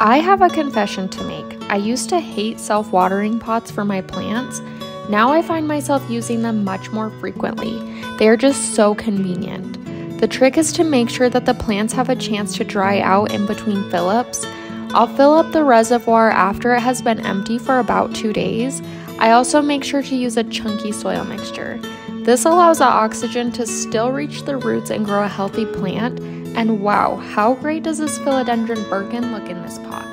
I have a confession to make. I used to hate self watering pots for my plants. Now I find myself using them much more frequently. They are just so convenient. The trick is to make sure that the plants have a chance to dry out in between fill ups. I'll fill up the reservoir after it has been empty for about two days. I also make sure to use a chunky soil mixture. This allows the oxygen to still reach the roots and grow a healthy plant. And wow, how great does this philodendron birkin look in this pot?